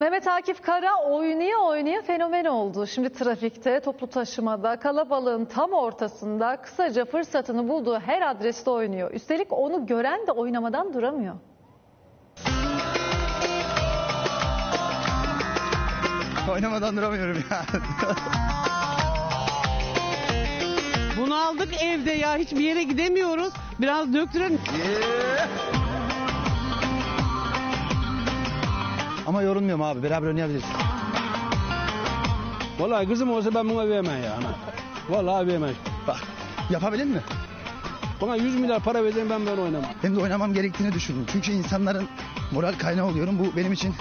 Mehmet Akif Kara oynaya oynaya fenomen oldu. Şimdi trafikte, toplu taşımada, kalabalığın tam ortasında kısaca fırsatını bulduğu her adreste oynuyor. Üstelik onu gören de oynamadan duramıyor. Oynamadan duramıyorum ya. Bunu aldık evde ya hiçbir yere gidemiyoruz. Biraz döktürelim. Ama yorulmuyorum abi. Beraber oynayabiliriz. Vallahi kızım olsa ben buna vermem ya. ana. Vallahi vermem. Bak yapabilir mi? Bana 100 milyar para versen ben böyle oynamam. Hem de oynamam gerektiğini düşündüm. Çünkü insanların moral kaynağı oluyorum. Bu benim için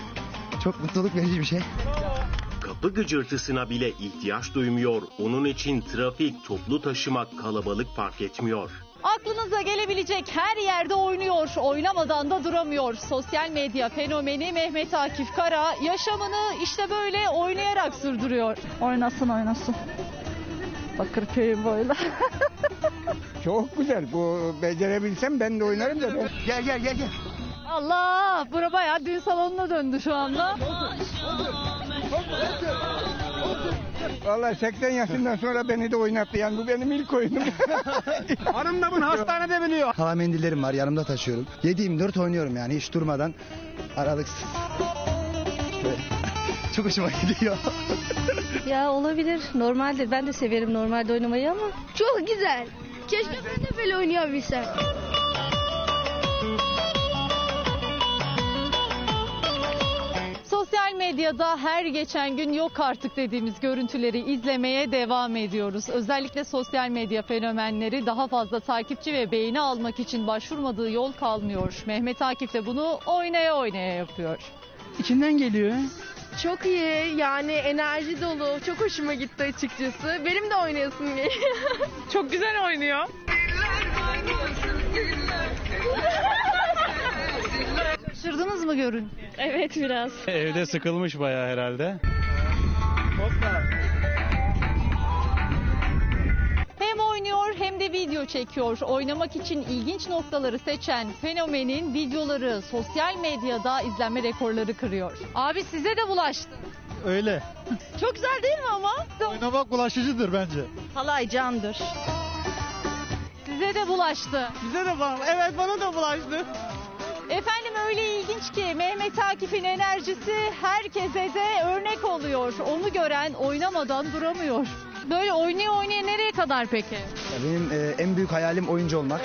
çok mutluluk verici bir şey. Kapı gıcırtısına bile ihtiyaç duymuyor. Onun için trafik, toplu taşıma, kalabalık fark etmiyor. Aklınıza gelebilecek her yerde oynuyor, oynamadan da duramıyor. Sosyal medya fenomeni Mehmet Akif Kara yaşamını işte böyle oynayarak sürdürüyor. Oynasın oynasın. Bakırköy'ün boyla. Çok güzel. Bu becerebilsem ben de oynarım da. ben- Gel gel gel gel. Allah, bura bayağı düğün salonuna döndü şu anda. Vallahi 80 yaşından sonra beni de oynattı. Yani bu benim ilk oyunum. Hanım da bunu hastanede biliyor. Hava mendillerim var yanımda taşıyorum. 7-24 oynuyorum yani hiç durmadan aralıksız. Böyle. Çok hoşuma gidiyor. ya olabilir. Normaldir. Ben de severim normalde oynamayı ama. Çok güzel. Keşke ben de böyle oynayabilsem. Sosyal medyada her geçen gün yok artık dediğimiz görüntüleri izlemeye devam ediyoruz. Özellikle sosyal medya fenomenleri daha fazla takipçi ve beğeni almak için başvurmadığı yol kalmıyor. Mehmet Akif de bunu oynaya oynaya yapıyor. İçinden geliyor. Çok iyi yani enerji dolu. Çok hoşuma gitti açıkçası. Benim de oynayasım geliyor. Çok güzel oynuyor. Görün? evet biraz. Evde sıkılmış bayağı herhalde. Hem oynuyor hem de video çekiyor. Oynamak için ilginç noktaları seçen fenomenin videoları sosyal medyada izlenme rekorları kırıyor. Abi size de bulaştı. Öyle. Çok güzel değil mi ama? Oynamak bulaşıcıdır bence. Halay candır. Size de bulaştı. Bize de bana. Evet bana da bulaştı. Efendim öyle ilginç ki Mehmet Akif'in enerjisi herkese de örnek oluyor. Onu gören oynamadan duramıyor. Böyle oynaya oynaya nereye kadar peki? Benim e, en büyük hayalim oyuncu olmak.